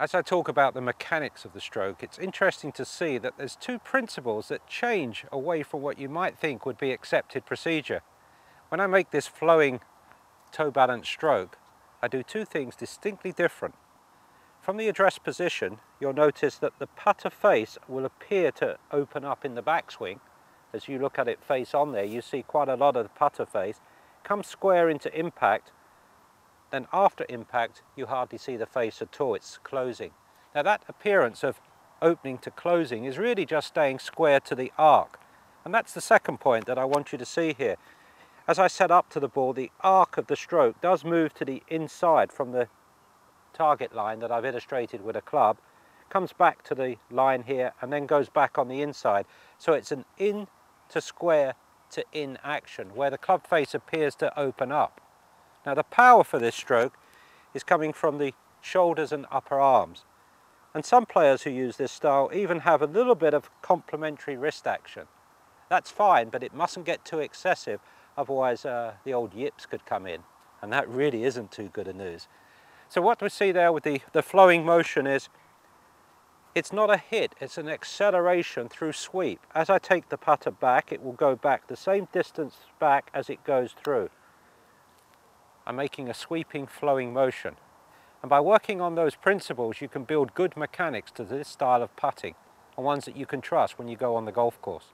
As I talk about the mechanics of the stroke, it's interesting to see that there's two principles that change away from what you might think would be accepted procedure. When I make this flowing toe balance stroke, I do two things distinctly different. From the address position, you'll notice that the putter face will appear to open up in the backswing. As you look at it face on there, you see quite a lot of the putter face. Come square into impact, then after impact you hardly see the face at all, it's closing. Now that appearance of opening to closing is really just staying square to the arc. And that's the second point that I want you to see here. As I set up to the ball, the arc of the stroke does move to the inside from the target line that I've illustrated with a club, comes back to the line here and then goes back on the inside. So it's an in to square to in action where the club face appears to open up. Now the power for this stroke is coming from the shoulders and upper arms. And some players who use this style even have a little bit of complementary wrist action. That's fine, but it mustn't get too excessive, otherwise uh, the old yips could come in. And that really isn't too good a news. So what we see there with the, the flowing motion is, it's not a hit, it's an acceleration through sweep. As I take the putter back, it will go back the same distance back as it goes through. I'm making a sweeping, flowing motion. And by working on those principles, you can build good mechanics to this style of putting, and ones that you can trust when you go on the golf course.